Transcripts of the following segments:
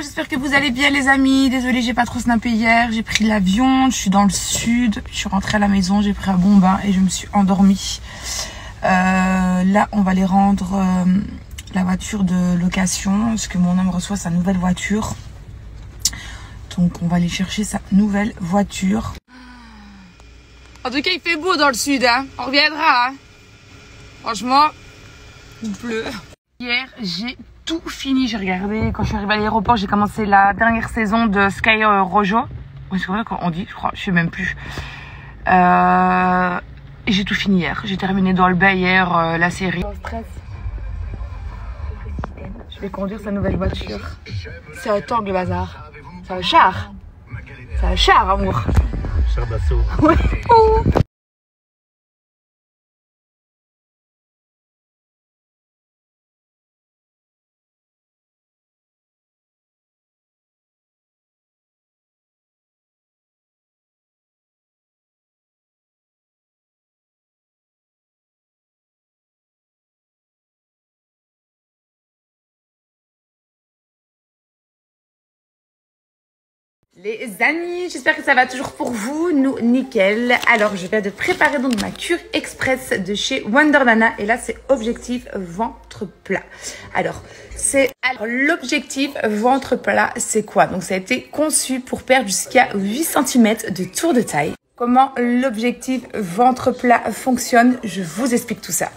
j'espère que vous allez bien les amis. Désolée, j'ai pas trop snappé hier. J'ai pris l'avion, je suis dans le sud. Je suis rentrée à la maison, j'ai pris un bon bain et je me suis endormie. Euh, là, on va aller rendre euh, la voiture de location parce que mon homme reçoit sa nouvelle voiture. Donc, on va aller chercher sa nouvelle voiture. En tout cas, il fait beau dans le sud. Hein. On reviendra. Hein. Franchement, il pleut. Hier, j'ai tout fini. J'ai regardé, quand je suis arrivée à l'aéroport, j'ai commencé la dernière saison de Sky euh, Rojo. Oui, c'est vrai qu'on dit, je crois, je sais même plus. Euh, et j'ai tout fini hier. J'ai terminé dans le bain hier euh, la série. Je vais conduire sa nouvelle voiture. C'est un tank le bazar. C'est un char. C'est un char, amour. Char d'assaut. Les amis, j'espère que ça va toujours pour vous. Nous, nickel. Alors, je viens de préparer donc ma cure express de chez Wonder Nana. Et là, c'est objectif ventre plat. Alors, c'est l'objectif ventre plat, c'est quoi? Donc, ça a été conçu pour perdre jusqu'à 8 cm de tour de taille. Comment l'objectif ventre plat fonctionne? Je vous explique tout ça.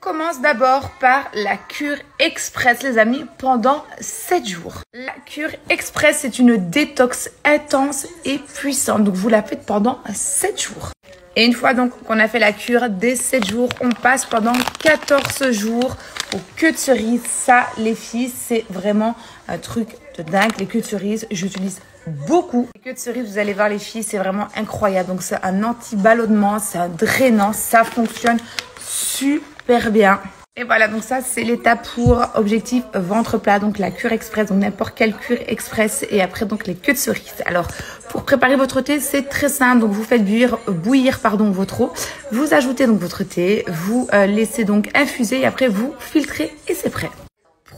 Commence d'abord par la cure express, les amis, pendant 7 jours. La cure express, c'est une détox intense et puissante. Donc, vous la faites pendant 7 jours. Et une fois donc qu'on a fait la cure des 7 jours, on passe pendant 14 jours aux queues de cerise. Ça, les filles, c'est vraiment un truc de dingue. Les queues de cerise, j'utilise beaucoup. Les queues de cerise, vous allez voir les filles, c'est vraiment incroyable. Donc, c'est un anti-ballonnement, c'est un drainant, ça fonctionne super bien. Et voilà, donc ça, c'est l'étape pour objectif ventre plat, donc la cure express, donc n'importe quelle cure express, et après, donc les queues de cerise. Alors, pour préparer votre thé, c'est très simple, donc vous faites bouillir, bouillir pardon, votre eau, vous ajoutez donc votre thé, vous euh, laissez donc infuser, et après, vous filtrez, et c'est prêt.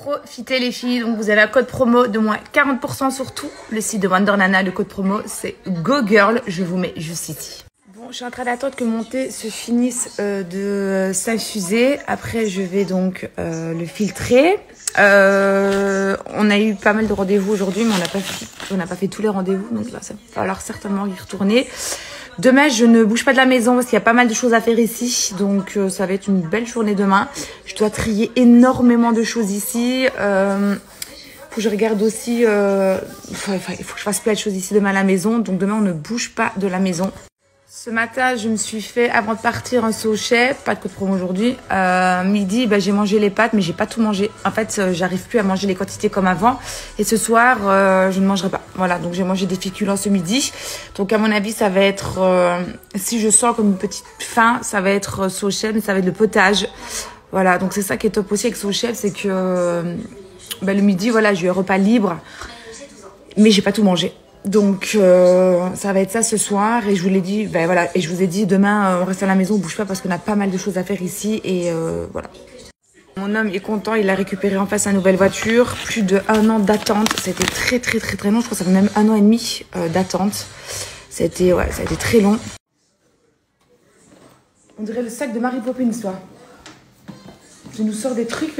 Profitez les filles, donc vous avez un code promo de moins 40% sur tout le site de Wonder Nana, le code promo c'est GoGirl, je vous mets juste ici. Bon, je suis en train d'attendre que mon thé se finisse euh, de s'infuser. Après, je vais donc euh, le filtrer. Euh, on a eu pas mal de rendez-vous aujourd'hui, mais on n'a pas, fait, pas fait tous les rendez-vous. Donc là, ça va falloir certainement y retourner. Demain, je ne bouge pas de la maison parce qu'il y a pas mal de choses à faire ici. Donc, euh, ça va être une belle journée demain. Je dois trier énormément de choses ici. Euh, faut que je regarde aussi... Euh, il faut que je fasse plein de choses ici demain à la maison. Donc, demain, on ne bouge pas de la maison. Ce matin, je me suis fait, avant de partir, un saut chef, pas de code promo aujourd'hui. Euh, midi, ben, j'ai mangé les pâtes, mais j'ai pas tout mangé. En fait, euh, j'arrive plus à manger les quantités comme avant. Et ce soir, euh, je ne mangerai pas. Voilà, donc j'ai mangé des féculents ce midi. Donc à mon avis, ça va être, euh, si je sens comme une petite faim, ça va être saut chef, mais ça va être le potage. Voilà, donc c'est ça qui est top aussi avec saut chef, c'est que euh, ben, le midi, voilà, j'ai eu un repas libre, mais j'ai pas tout mangé. Donc euh, ça va être ça ce soir et je vous l'ai dit, ben voilà, et je vous ai dit demain euh, on reste à la maison, on bouge pas parce qu'on a pas mal de choses à faire ici et euh, voilà. Mon homme est content, il a récupéré en face sa nouvelle voiture, plus de un an d'attente, c'était très très très très long, je crois que ça fait même un an et demi d'attente. C'était ouais, ça a été très long. On dirait le sac de Mary Poppins, toi. Tu nous sors des trucs.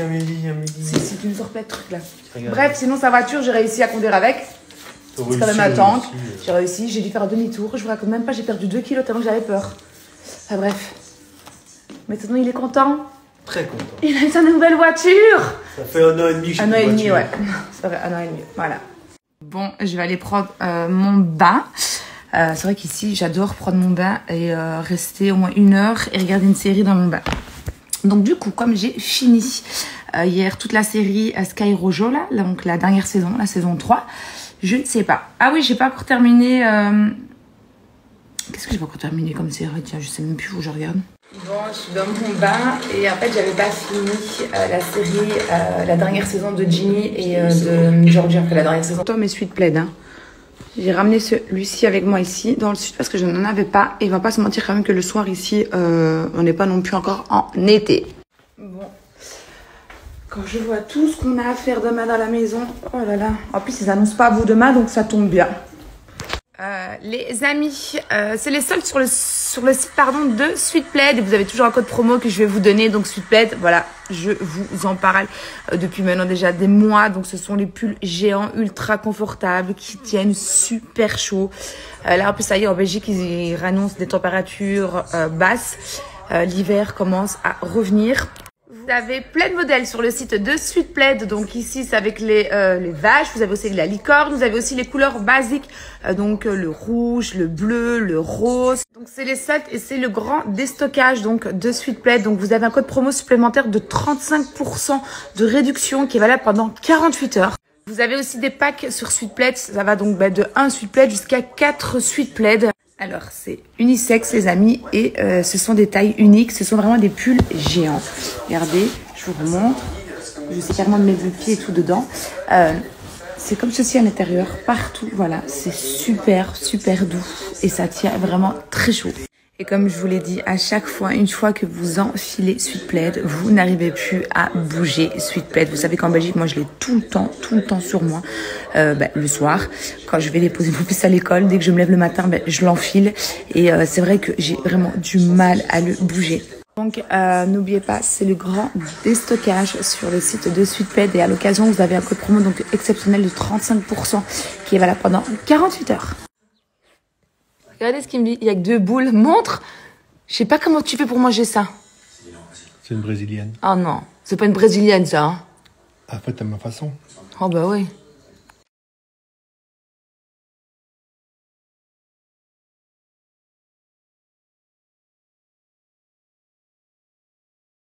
Euh, Amélie, Amélie, nous sors plein de trucs là. Bref, sinon sa voiture, j'ai réussi à conduire avec. C'est quand même ma tante. réussi. J'ai réussi, j'ai dû faire un demi-tour. Je vous raconte même pas, j'ai perdu 2 kilos tellement j'avais peur. Enfin bref. Maintenant, il est content. Très content. Il a sa nouvelle voiture. Ça fait un an et demi que Un an et de demi, ouais. C'est vrai, un an et demi. Voilà. Bon, je vais aller prendre euh, mon bain. Euh, c'est vrai qu'ici, j'adore prendre mon bain et euh, rester au moins une heure et regarder une série dans mon bain. Donc du coup, comme j'ai fini euh, hier toute la série euh, Sky Rojo, là, donc la dernière saison, la saison 3, je ne sais pas. Ah oui, j'ai pas encore terminé... euh, Qu'est-ce que j'ai pas encore terminé comme série? Tiens, je sais même plus où je regarde. Bon, je suis dans mon bain et en fait, j'avais pas fini euh, la série, euh, la dernière saison de Ginny et euh, de Georgia, enfin la dernière saison. Tom et Sweet Plaid. Hein. J'ai ramené celui-ci avec moi ici dans le sud parce que je n'en avais pas et il va pas se mentir quand même que le soir ici, euh, on n'est pas non plus encore en été. Bon. Quand je vois tout ce qu'on a à faire demain dans la maison, oh là là. En plus, ils annoncent pas à vous demain, donc ça tombe bien. Euh, les amis, euh, c'est les soldes sur le sur le site pardon de Sweetplaid et vous avez toujours un code promo que je vais vous donner donc Sweetplaid voilà je vous en parle euh, depuis maintenant déjà des mois donc ce sont les pulls géants ultra confortables qui tiennent super chaud là en plus ça y est en Belgique ils, ils annoncent des températures basses l'hiver commence à revenir vous avez plein de modèles sur le site de Sweetplaid. Donc ici, c'est avec les, euh, les vaches. Vous avez aussi la licorne. Vous avez aussi les couleurs basiques. Euh, donc euh, le rouge, le bleu, le rose. Donc c'est les soldes et c'est le grand déstockage donc de Sweetplaid. Donc vous avez un code promo supplémentaire de 35% de réduction qui est valable pendant 48 heures. Vous avez aussi des packs sur Sweetplaid. Ça va donc bah, de 1 Sweetplaid jusqu'à 4 Sweetplaid. Alors, c'est unisexe, les amis, et euh, ce sont des tailles uniques. Ce sont vraiment des pulls géants. Regardez, je vous remontre. Je sais carrément de mettre le pied et tout dedans. Euh, c'est comme ceci à l'intérieur, partout. Voilà, c'est super, super doux. Et ça tient vraiment très chaud. Et comme je vous l'ai dit, à chaque fois, une fois que vous enfilez Sweetplaid, vous n'arrivez plus à bouger Sweetplaid. Vous savez qu'en Belgique, moi, je l'ai tout le temps, tout le temps sur moi, euh, ben, le soir. Quand je vais déposer mon fils à l'école, dès que je me lève le matin, ben, je l'enfile. Et euh, c'est vrai que j'ai vraiment du mal à le bouger. Donc, euh, n'oubliez pas, c'est le grand déstockage sur le site de Sweetplaid. Et à l'occasion, vous avez un code promo donc exceptionnel de 35% qui est valable pendant 48 heures. Regardez ce qu'il me dit. Il y a que deux boules. Montre. Je sais pas comment tu fais pour manger ça. C'est une brésilienne. Oh non, c'est pas une brésilienne ça. Hein. Ah, fait à ma façon. Oh bah oui.